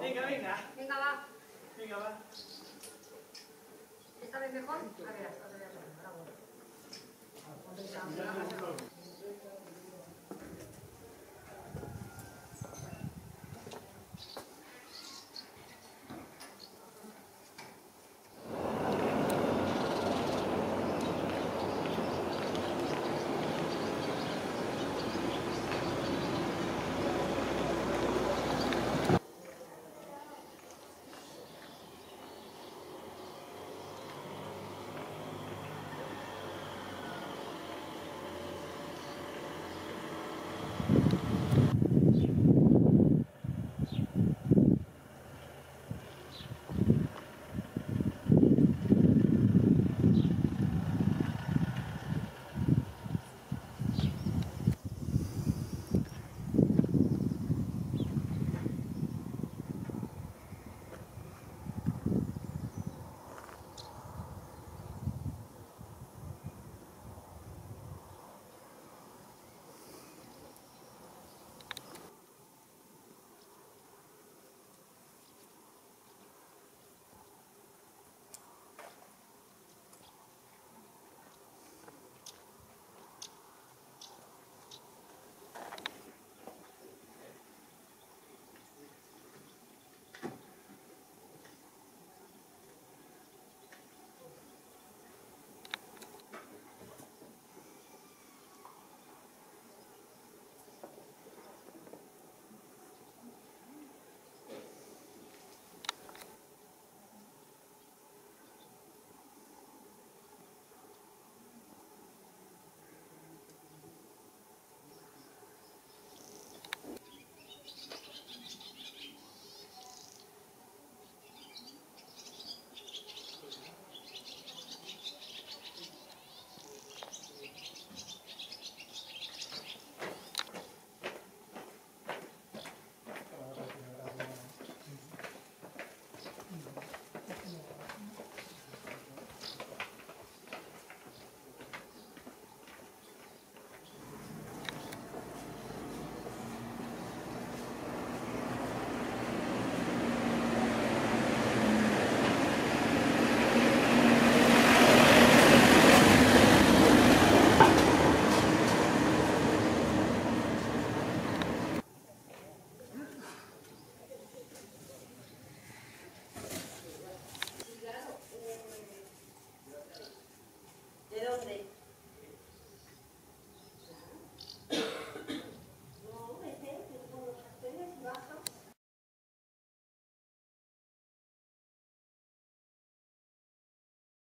Venga, venga, venga. Va. Venga, va. ¿Esta vez mejor? A ver,